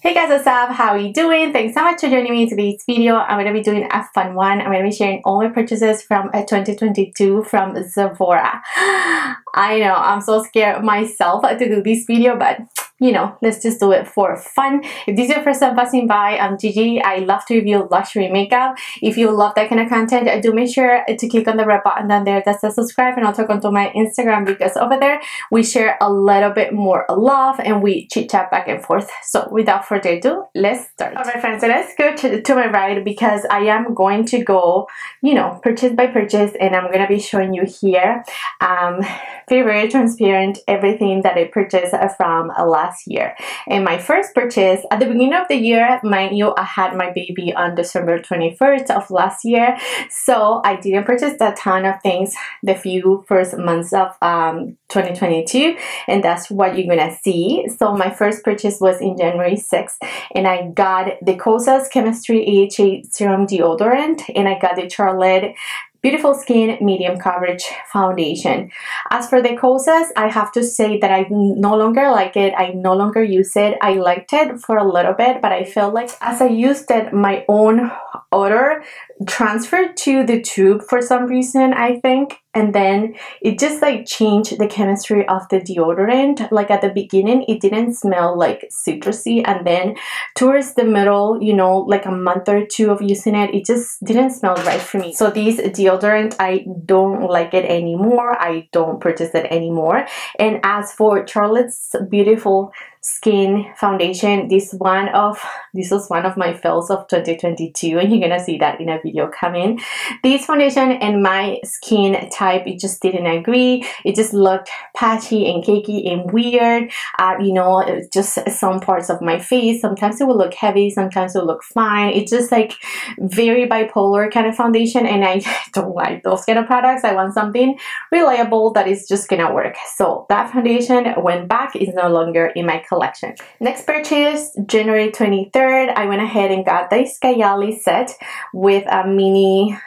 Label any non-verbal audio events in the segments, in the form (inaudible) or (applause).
Hey guys, what's up? How are you doing? Thanks so much for joining me in today's video. I'm going to be doing a fun one. I'm going to be sharing all my purchases from uh, 2022 from Sephora. (gasps) I know, I'm so scared myself to do this video, but you know, let's just do it for fun. If this is your first time passing by, I'm Gigi. I love to review luxury makeup. If you love that kind of content, do make sure to click on the red button down there that says subscribe and also come to my Instagram because over there we share a little bit more love and we chit chat back and forth. So without further ado, let's start. Alright friends, so let's go to, to my right because I am going to go, you know, purchase by purchase and I'm going to be showing you here um, very, very transparent everything that I purchased from last last year. And my first purchase at the beginning of the year, mind you, I had my baby on December 21st of last year. So I didn't purchase a ton of things the few first months of um, 2022. And that's what you're gonna see. So my first purchase was in January 6th. And I got the Kosas Chemistry AHA Serum Deodorant. And I got the Charlotte Beautiful Skin Medium Coverage Foundation. As for the Kosas, I have to say that I no longer like it. I no longer use it. I liked it for a little bit, but I feel like as I used it, my own odor transferred to the tube for some reason, I think and then it just like changed the chemistry of the deodorant. Like at the beginning it didn't smell like citrusy. And then towards the middle you know like a month or two of using it it just didn't smell right for me. So this deodorant I don't like it anymore. I don't purchase it anymore. And as for Charlotte's beautiful skin foundation. This one of this was one of my fails of 2022 and you're gonna see that in a video coming. This foundation and my skin type it just didn't agree. It just looked patchy and cakey and weird. Uh, you know just some parts of my face. Sometimes it will look heavy sometimes it will look fine. It's just like very bipolar kind of foundation and I (laughs) don't like those kind of products. I want something reliable that is just gonna work. So that foundation went back. Is no longer in my collection. Next purchase, January 23rd, I went ahead and got this Kayali set with a mini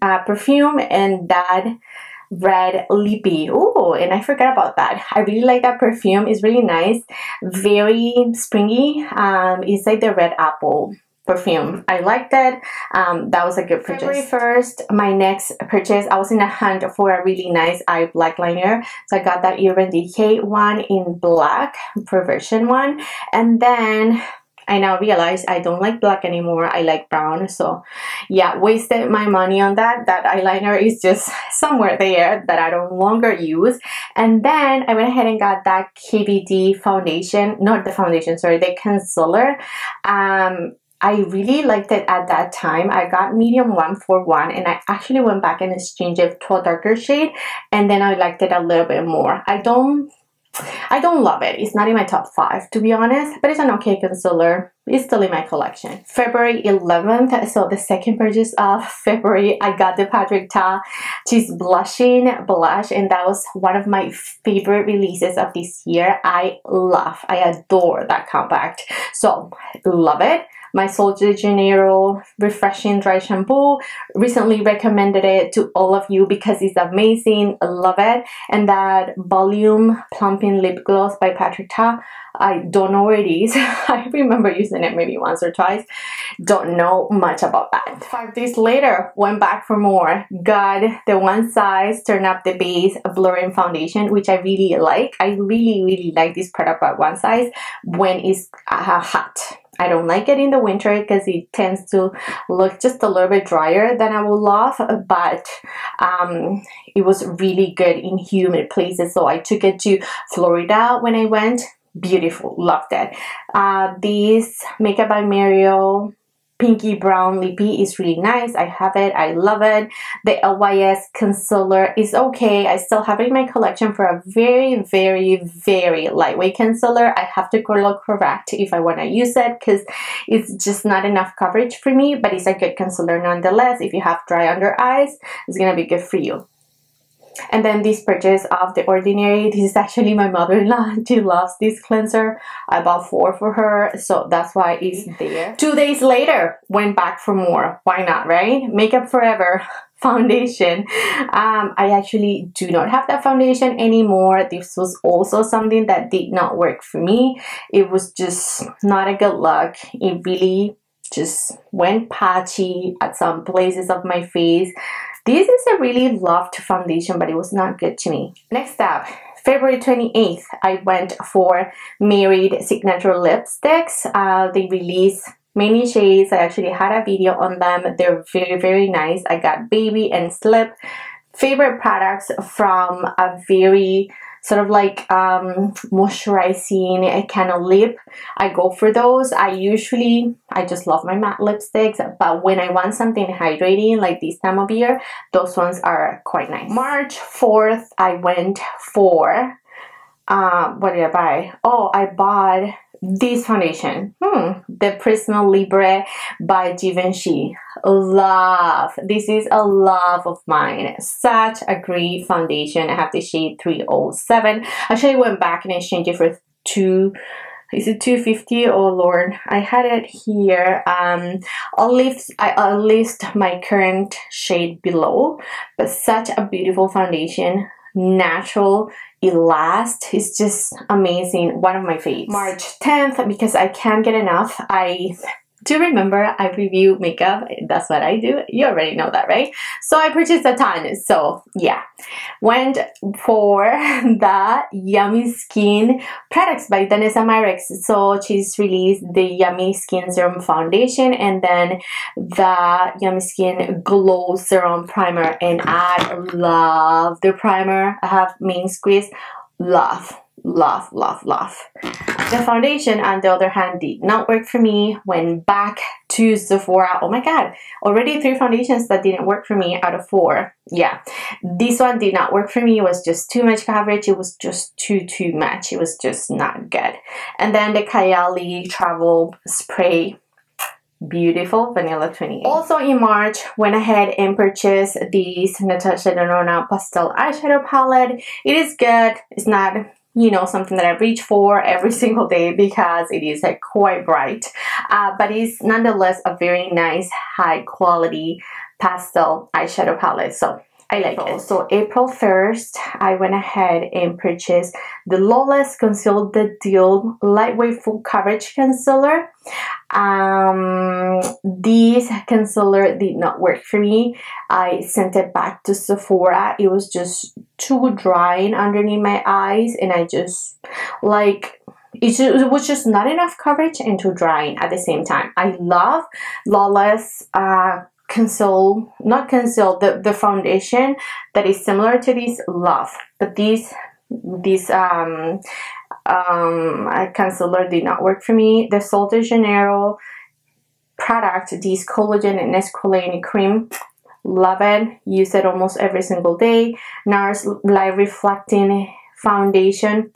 uh, perfume and that red lippy. Oh and i forgot about that. I really like that perfume. It's really nice. Very springy. Um it's like the red apple perfume. I liked it. Um, that was a good purchase. February 1st, my next purchase, I was in a hunt for a really nice eye black liner. So I got that Urban Decay one in black, perversion one. And then I now realize I don't like black anymore. I like brown. So yeah, wasted my money on that. That eyeliner is just (laughs) somewhere there that I don't longer use. And then I went ahead and got that KVD foundation, not the foundation, sorry, the concealer. Um, I really liked it at that time. I got medium 141 and I actually went back and exchanged it to a darker shade and then I liked it a little bit more. I don't I don't love it. It's not in my top 5 to be honest, but it's an okay concealer. It's still in my collection. February 11th, so the second purchase of (laughs) February, I got the Patrick Ta She's Blushing Blush and that was one of my favorite releases of this year. I love, I adore that compact. So, love it my Sol de Janeiro Refreshing Dry Shampoo. Recently recommended it to all of you because it's amazing. I love it. And that Volume Plumping Lip Gloss by Patrick Ta. I don't know where it is. (laughs) I remember using it maybe once or twice. Don't know much about that. Five days later, went back for more. Got the one size, turn up the base blurring foundation, which I really like. I really, really like this product by one size when it's uh, hot I don't like it in the winter because it tends to look just a little bit drier than I would love but um, it was really good in humid places so I took it to Florida when I went beautiful loved it uh, this makeup by Mario pinky brown lippy is really nice. I have it. I love it. The LYS concealer is okay. I still have it in my collection for a very, very, very lightweight concealer. I have to color correct if I want to use it because it's just not enough coverage for me, but it's a good concealer nonetheless. If you have dry under eyes, it's to be good for you. And then this purchase of The Ordinary. This is actually my mother-in-law. (laughs) She loves this cleanser. I bought four for her, so that's why it's there. Two days later, went back for more. Why not, right? Makeup Forever (laughs) foundation. Um, I actually do not have that foundation anymore. This was also something that did not work for me. It was just not a good look. It really just went patchy at some places of my face. This is a really loved foundation, but it was not good to me. Next up, February 28th, I went for Merit Signature Lipsticks. Uh, they released many shades. I actually had a video on them. They're very, very nice. I got Baby and Slip. Favorite products from a very sort of like um, moisturizing kind of lip. I go for those. I usually, I just love my matte lipsticks, but when I want something hydrating like this time of year, those ones are quite nice. March 4th, I went for, uh, what did I buy? Oh, I bought this foundation, hmm, the Prisma Libre by Givenchy. Love. This is a love of mine. Such a great foundation. I have the shade 307. Actually, I went back and exchanged it for two is it 250 oh lord i had it here um i'll list i'll list my current shade below but such a beautiful foundation natural it lasts it's just amazing. One of my favorites march 10th because i can't get enough. I do remember I review makeup. That's what I do. You already know that, right? So I purchased a ton. So yeah, went for (laughs) the Yummy Skin products by Danessa Myricks. So she's released the Yummy Skin Serum Foundation and then the Yummy Skin Glow Serum Primer. And I love the primer. I have main squeeze. Love love, love, love. The foundation, on the other hand, did not work for me. Went back to Sephora. Oh my god, already three foundations that didn't work for me out of four. Yeah, this one did not work for me. It was just too much coverage. It was just too, too much. It was just not good. And then the Kayali Travel Spray beautiful vanilla 28 also in march went ahead and purchased this natasha denona pastel eyeshadow palette it is good it's not you know something that I reach for every (laughs) single day because it is uh, quite bright. Uh, but it's nonetheless a very nice high quality pastel eyeshadow palette. So I like it. So April 1st, I went ahead and purchased the Lawless Conceal the Deal Lightweight Full Coverage Concealer. Um, this concealer did not work for me. I sent it back to Sephora. It was just too drying underneath my eyes and I just like it, it was just not enough coverage and too drying at the same time. I love Lawless uh, conceal not conceal the the foundation that is similar to this love. But this this um um concealer did not work for me. The Sol de Janeiro product this collagen and esqualane cream love it. Use it almost every single day. NARS light reflecting foundation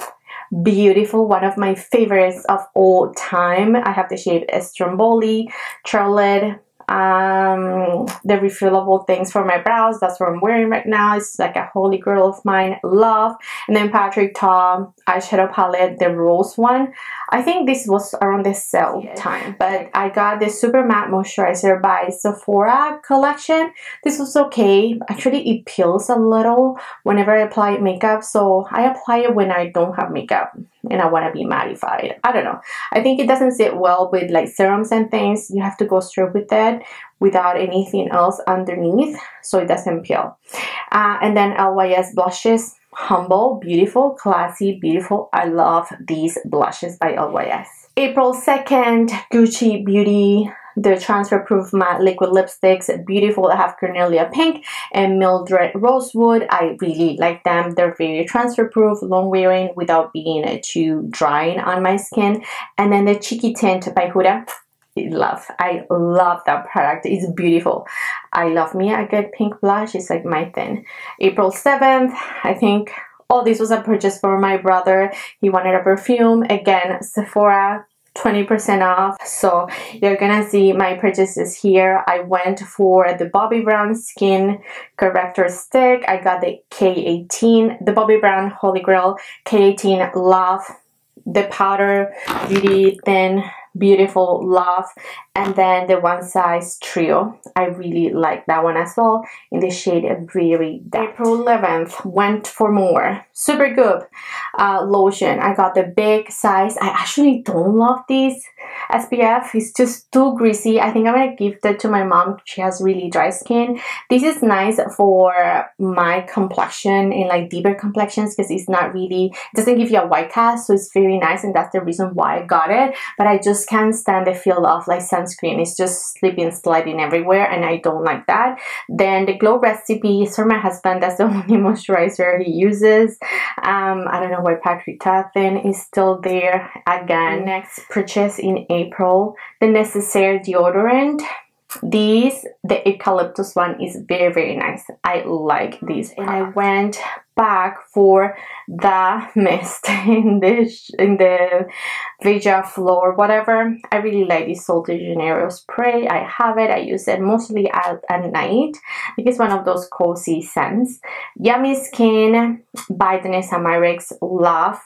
beautiful one of my favorites of all time. I have the shade Stromboli Charlotte um, the refillable things for my brows. That's what I'm wearing right now. It's like a holy grail of mine. Love. And then Patrick Ta eyeshadow palette, the rose one. I think this was around the sale time. But I got the Super Matte Moisturizer by Sephora collection. This was okay. Actually, it peels a little whenever I apply makeup. So I apply it when I don't have makeup and I want to be mattified. I don't know. I think it doesn't sit well with like serums and things. You have to go straight with it without anything else underneath so it doesn't peel. Uh, and then LYS blushes. Humble, beautiful, classy, beautiful. I love these blushes by LYS. April 2nd, Gucci Beauty the transfer proof matte liquid lipsticks. Beautiful i have cornelia pink and mildred rosewood. I really like them. They're very transfer proof long wearing without being too drying on my skin. And then the cheeky tint by huda love. I love that product. It's beautiful. I love me a good pink blush. It's like my thing. April 7th i think all oh, this was a purchase for my brother. He wanted a perfume. Again sephora 20% off. So you're gonna see my purchases here. I went for the Bobbi Brown skin corrector stick. I got the K18 the Bobbi Brown Holy Grail K18 Love. The powder beauty thin beautiful love. And then the one size trio. I really like that one as well. In the shade very dark. april 11th went for more. Super good. Uh, lotion. I got the big size. I actually don't love these spf it's just too greasy. I think i'm gonna give that to my mom. She has really dry skin. This is nice for my complexion in like deeper complexions because it's not really it doesn't give you a white cast so it's very nice and that's the reason why i got it. But i just can't stand the feel of like sunscreen. It's just slipping sliding everywhere and i don't like that. Then the glow recipe is for my husband that's the (laughs) only moisturizer he uses. Um i don't know why patrick Tathin is still there again. Next. Purchase in april. The necessaire deodorant. These the eucalyptus one is very very nice. I like these and i went back for the mist in this (laughs) in the Beija Flor whatever. I really like this Sol de Janeiro spray. I have it. I use it mostly at, at night. I think it's one of those cozy scents. Yummy Skin by Danessa Myricks love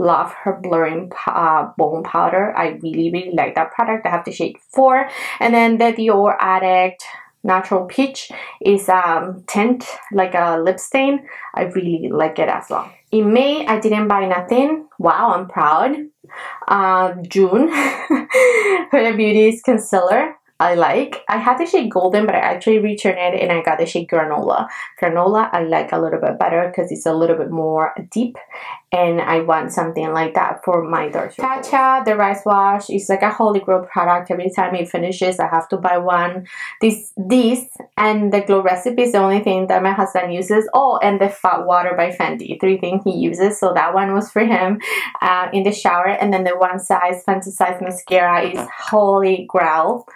love her blurring uh, bone powder. I really really like that product. I have the shade 4 and then the Dior Addict natural peach is um tint like a lip stain. I really like it as well. In may i didn't buy nothing. Wow i'm proud. Uh june (laughs) Huda Beauty's concealer. I like. I had the shade Golden, but I actually returned it and I got the shade Granola. Granola I like a little bit better because it's a little bit more deep and I want something like that for my circles. Tatcha, the rice wash, is like a holy grail product. Every time it finishes, I have to buy one. This, this, and the glow recipe is the only thing that my husband uses. Oh, and the fat water by Fenty, three things he uses. So that one was for him uh, in the shower. And then the one size Fenty size mascara is holy grail.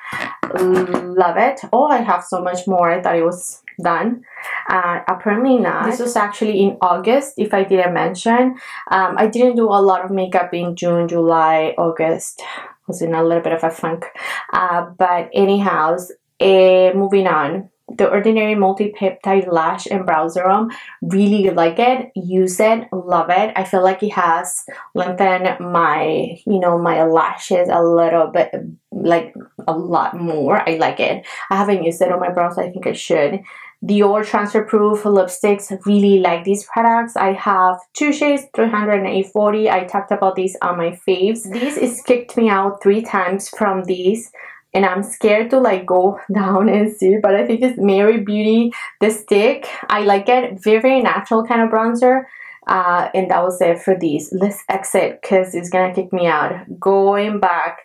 Love it. Oh, I have so much more. I thought it was done. Uh, apparently not. This was actually in August, if I didn't mention. Um, I didn't do a lot of makeup in June, July, August. I was in a little bit of a funk. Uh, but anyhow, uh, moving on the ordinary multi-peptide lash and brow serum really like it use it love it i feel like it has lengthened my you know my lashes a little bit like a lot more i like it i haven't used it on my brows i think i should Dior Transfer Proof lipsticks. Really like these products. I have two shades, 300 and 840. I talked about these on my faves. This is kicked me out three times from these and I'm scared to like go (laughs) down and see but I think it's Merit Beauty the stick I like it very very natural kind of bronzer uh, and that was it for these let's exit because it's gonna kick me out going back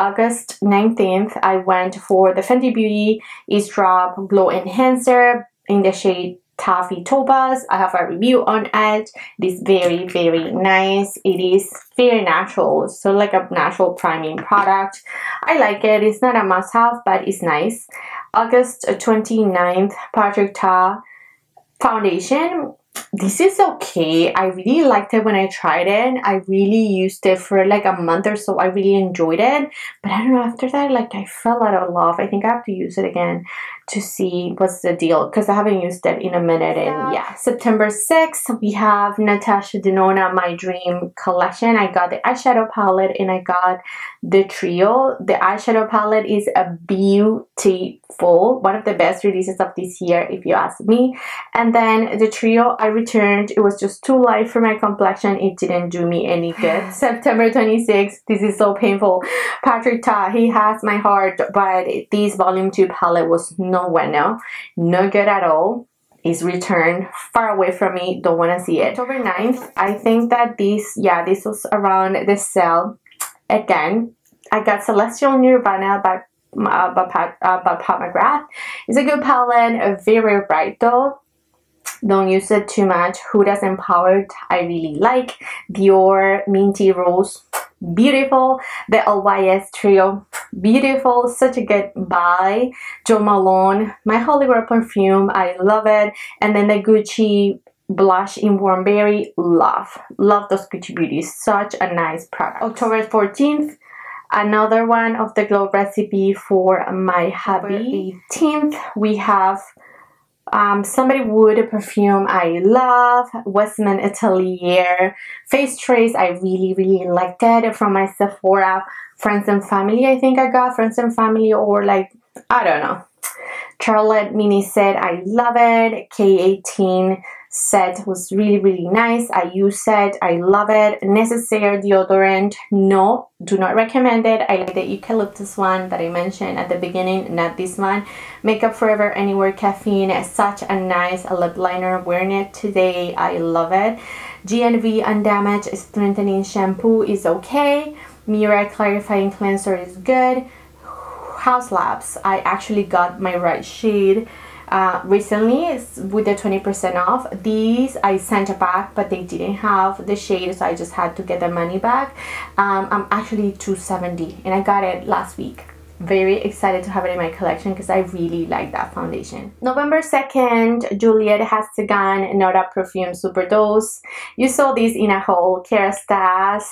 August 19th I went for the Fenty Beauty Ease Drop Glow Enhancer in the shade Taffy Topaz. I have a review on it. It is very, very nice. It is very natural. So like a natural priming product. I like it. It's not a must-have, but it's nice. August 29th, Patrick Ta foundation this is okay. I really liked it when I tried it. I really used it for like a month or so. I really enjoyed it. But I don't know, after that, like I fell out of love. I think I have to use it again to see what's the deal because I haven't used it in a minute. And yeah, September 6th, we have Natasha Denona My Dream collection. I got the eyeshadow palette and I got the trio. The eyeshadow palette is a beautiful, one of the best releases of this year if you ask me. And then the trio I returned. It was just too light for my complexion. It didn't do me any good. (sighs) September 26th, this is so painful. Patrick Ta, he has my heart, but this volume 2 palette was no no bueno, no good at all is returned far away from me don't want to see it october 9th i think that this yeah this was around the sale again i got celestial nirvana by uh, by, uh, by Pat McGrath. It's a good palette, very bright though. Don't use it too much. Huda's Empowered, I really like. Dior Minty Rose, beautiful. The LYS trio, beautiful. Such a good buy. Jo Malone, my Holy Grail perfume, I love it. And then the Gucci blush in warm berry. Love. Love those gucci beauties. Such a nice product. October 14th another one of the glow recipe for my hubby. 18th we have um, Somebody Wood perfume I love. Westman Atelier face trace I really really liked it from my Sephora friends and family I think I got friends and family or like I don't know. Charlotte mini set I love it. K18 set was really really nice. I use it i love it. Necessaire deodorant. No do not recommend it. I like the eucalyptus one that i mentioned at the beginning not this one. Makeup forever anywhere caffeine such a nice lip liner. Wearing it today. I love it. Gnv undamaged strengthening shampoo is okay. Mira clarifying cleanser is good. Haus Labs. I actually got my right shade uh, recently with the 20% off these I sent back but they didn't have the shade so I just had to get the money back um, I'm actually 270 and I got it last week very excited to have it in my collection because I really like that foundation. November 2nd, Juliette Has a Gun Not a Perfume Superdose. You saw this in a haul, Kerastase,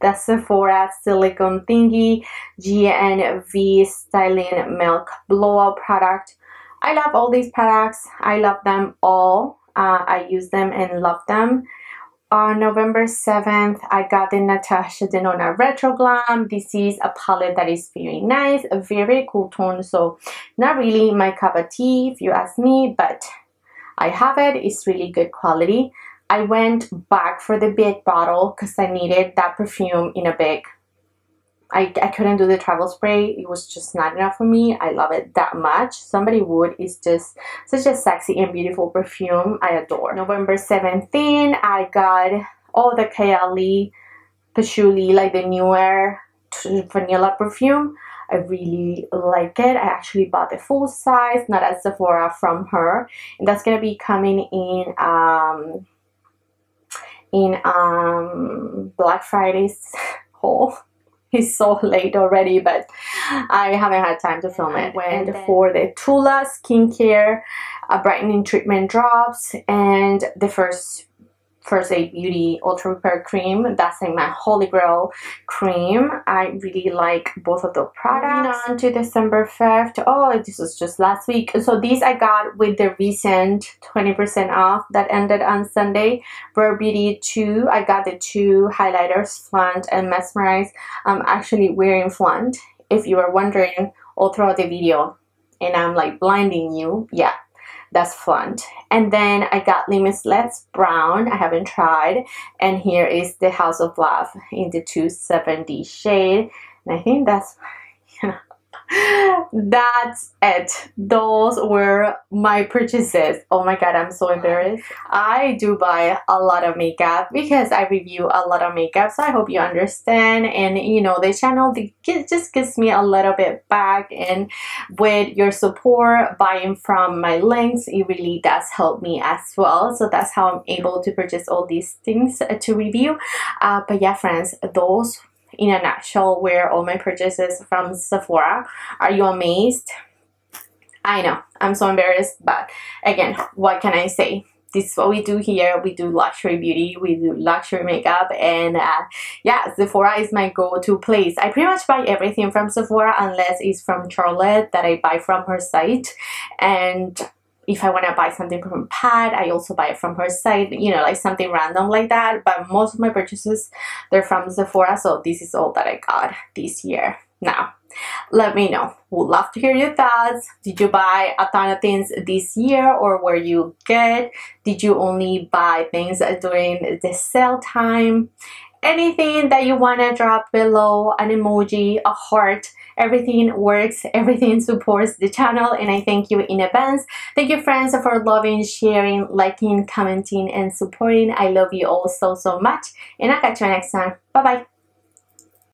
the Sephora Silicone Thingy, GNV Styling Milk Blowout product. I love all these products. I love them all. Uh, I use them and love them. On November 7th, I got the Natasha Denona Retro Glam. This is a palette that is very nice, a very cool tone. So not really my cup of tea if you ask me, but I have it. It's really good quality. I went back for the big bottle because I needed that perfume in a big I, I couldn't do the travel spray. It was just not enough for me. I love it that much. Somebody Wood is just such a sexy and beautiful perfume. I adore. November 17th, I got all the Kayali Patchouli, like the newer vanilla perfume. I really like it. I actually bought the full size, not at Sephora from her. And that's going to be coming in um, in um, Black Friday's (laughs) haul (laughs) it's so late already but I haven't had time to film it. Went for the Tula skincare uh, brightening treatment drops and the first First Aid Beauty Ultra Repair Cream. That's like my holy grail cream. I really like both of the products. Moving on to December 5th. Oh, this was just last week. So these I got with the recent 20% off that ended on Sunday. Rare Beauty 2. I got the two highlighters, Flaunt and Mesmerize. I'm actually wearing Flaunt. If you are wondering all throughout the video and I'm like blinding you, yeah, that's Flaunt. And then I got Limitless Brown. I haven't tried. And here is the House of Love in the 270 shade. And I think that's, that's it. Those were my purchases. Oh my god i'm so embarrassed. I do buy a lot of makeup because i review a lot of makeup so i hope you understand. And you know the channel just gives me a little bit back. And with your support buying from my links it really does help me as well. So that's how i'm able to purchase all these things to review. Uh, but yeah friends those in a nutshell where all my purchases from Sephora. Are you amazed? I know, I'm so embarrassed, but again, what can I say? This is what we do here. We do luxury beauty, we do luxury makeup, and uh, yeah, Sephora is my go-to place. I pretty much buy everything from Sephora unless it's from Charlotte that I buy from her site. And if I want to buy something from Pat, I also buy it from her site, you know, like something random like that. But most of my purchases, they're from Sephora, so this is all that I got this year. Now, let me know. Would love to hear your thoughts. Did you buy a ton of things this year or were you good? Did you only buy things during the sale time? Anything that you want to drop below an emoji a heart everything works (laughs) everything supports the channel and i thank you in advance. Thank you friends for loving sharing liking commenting and supporting. I love you all so so much and i'll catch you next time. Bye bye